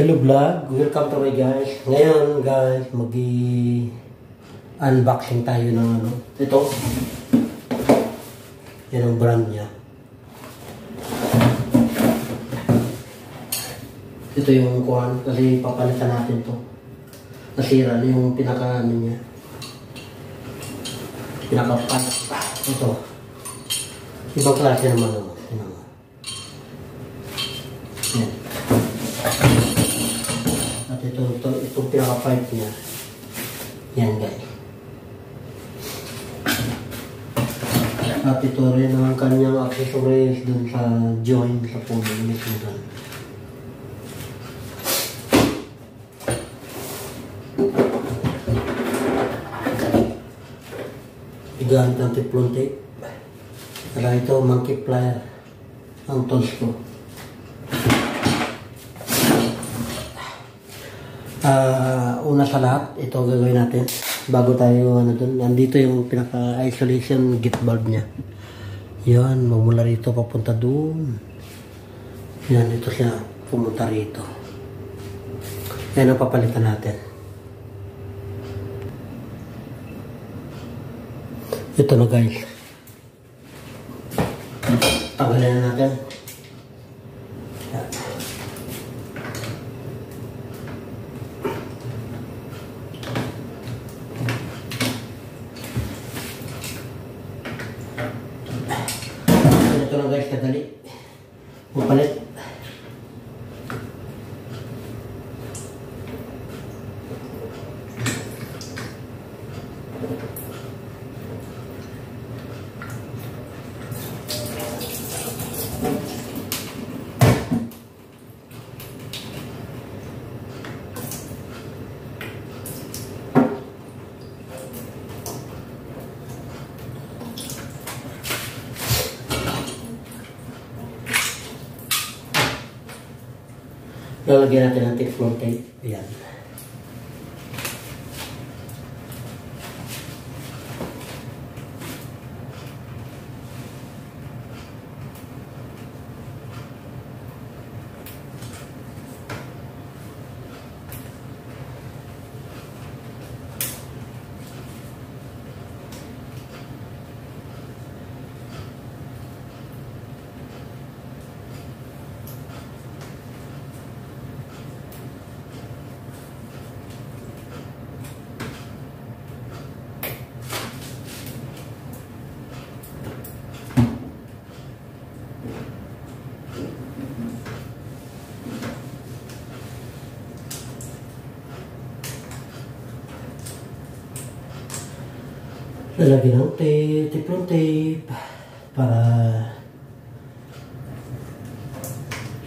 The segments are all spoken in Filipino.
Hello vlog, welcome to my guys. Ngayon guys, magi unboxing tayo ng ano. Ito. Yan ang brand niya. Ito yung kuhan kasi papalitan natin to. Nasira na yung pinaka ano niya. Pinaka pan. Ito. Ibang klase naman ano. Yan. At ito, ito, itong pinaka-pipe niya. Yan guys. At ito rin ang kanyang accessories dun sa joint sa puno mismo dun. Igaan ng tiplon tape. Kaya ito, monkey plier. Ang ko. Ah, una sa lahat, ito gagawin natin. Bago tayo ano dun, nandito yung pinaka-isolation gate bulb niya. Yan, magmula rito papunta dun. Yan, ito siya pumunta rito. Yan ang papalitan natin. Ito na guys. Tanggalin na natin. Yan. Ito lang guys, kadali. Mapalit. Lalagyan natin ng teflon tape. Ayan. Lalagyan ng tape, teflon tape para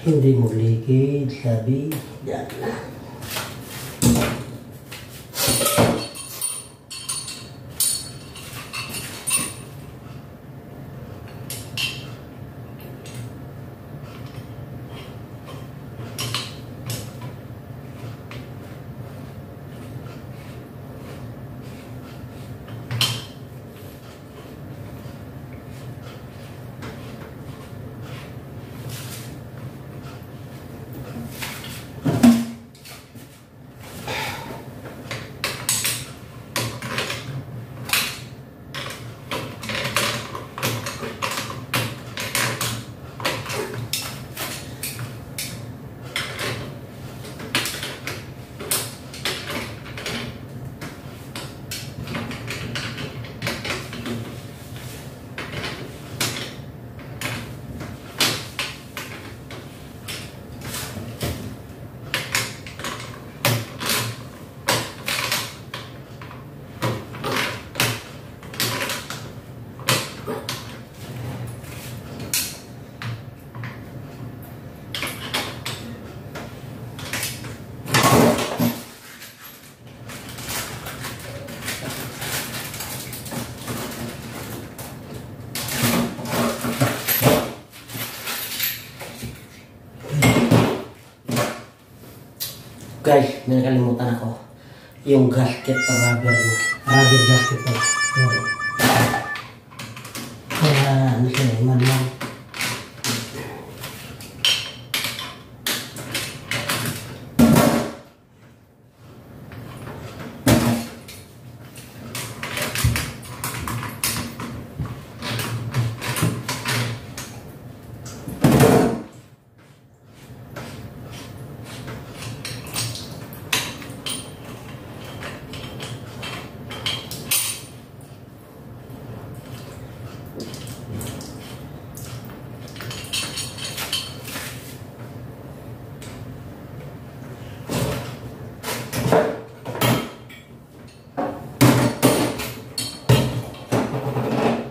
hindi mo leakage, sabi. Yan. Guys, may nakalimutan ako. Yung gasket pa rubber niya. Rubber gasket pa. Kaya ano siya eh, manual.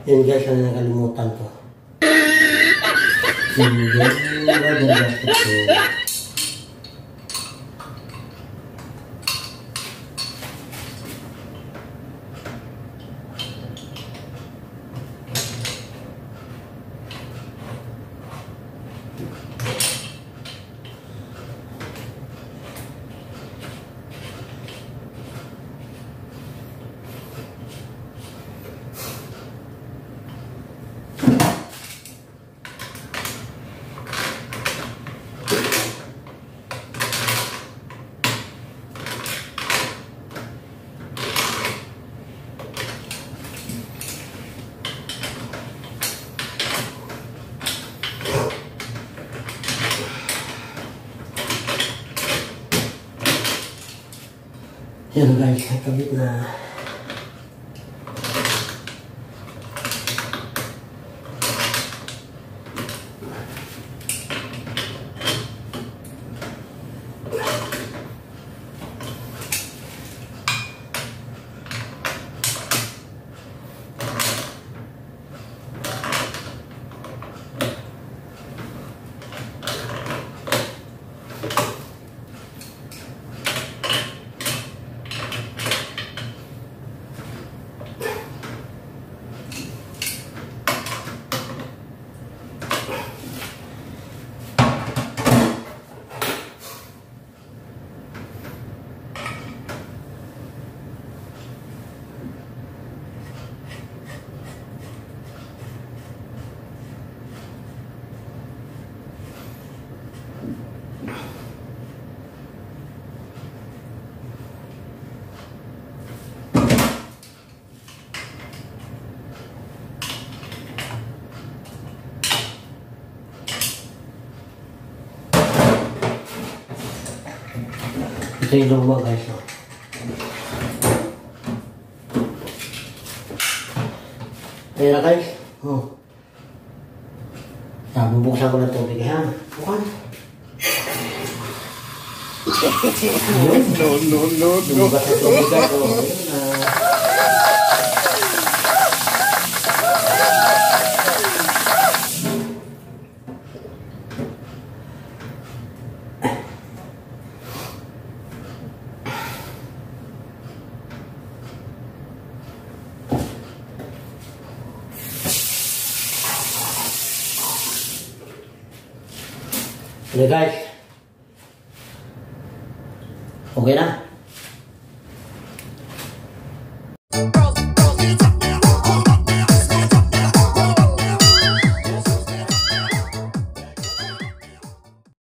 Yun guys, ano nakalimutan ko. Single Golden Basket ko. Yan guys, nakabit na. Yung luma guys. Oh. Ayan na guys. Oh. Ah, bubuksan ko ng tubig ha. Bukan. No, no, no, no. Bumukas ng tubig guys. Oh. Ayun na. Ano guys? Okay na? Girls